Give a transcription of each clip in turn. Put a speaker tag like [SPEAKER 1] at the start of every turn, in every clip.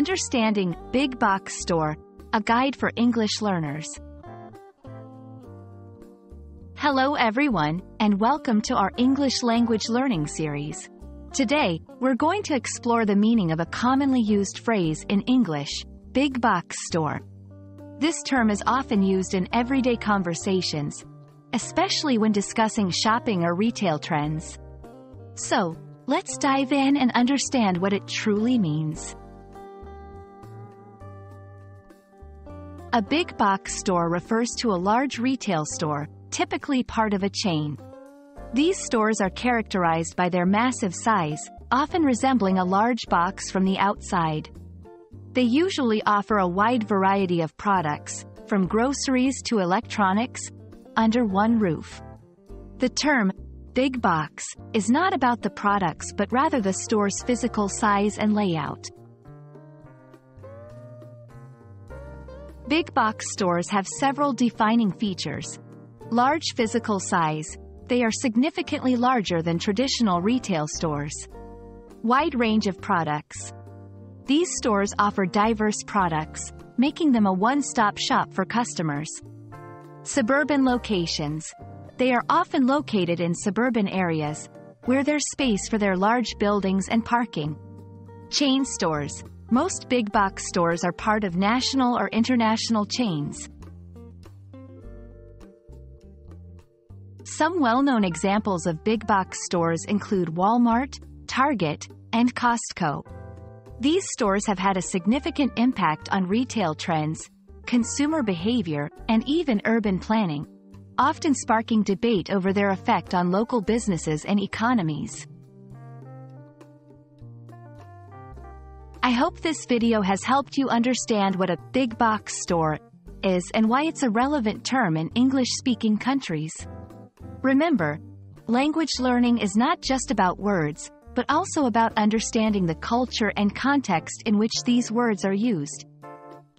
[SPEAKER 1] Understanding Big Box Store, a guide for English learners. Hello everyone, and welcome to our English language learning series. Today, we're going to explore the meaning of a commonly used phrase in English, big box store. This term is often used in everyday conversations, especially when discussing shopping or retail trends. So, let's dive in and understand what it truly means. A big box store refers to a large retail store, typically part of a chain. These stores are characterized by their massive size, often resembling a large box from the outside. They usually offer a wide variety of products, from groceries to electronics, under one roof. The term, big box, is not about the products but rather the store's physical size and layout. Big box stores have several defining features. Large physical size, they are significantly larger than traditional retail stores. Wide range of products. These stores offer diverse products, making them a one-stop shop for customers. Suburban locations. They are often located in suburban areas, where there's space for their large buildings and parking. Chain stores. Most big box stores are part of national or international chains. Some well-known examples of big box stores include Walmart, Target, and Costco. These stores have had a significant impact on retail trends, consumer behavior, and even urban planning, often sparking debate over their effect on local businesses and economies. I hope this video has helped you understand what a big box store is and why it's a relevant term in English-speaking countries. Remember, language learning is not just about words, but also about understanding the culture and context in which these words are used.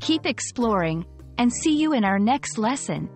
[SPEAKER 1] Keep exploring, and see you in our next lesson.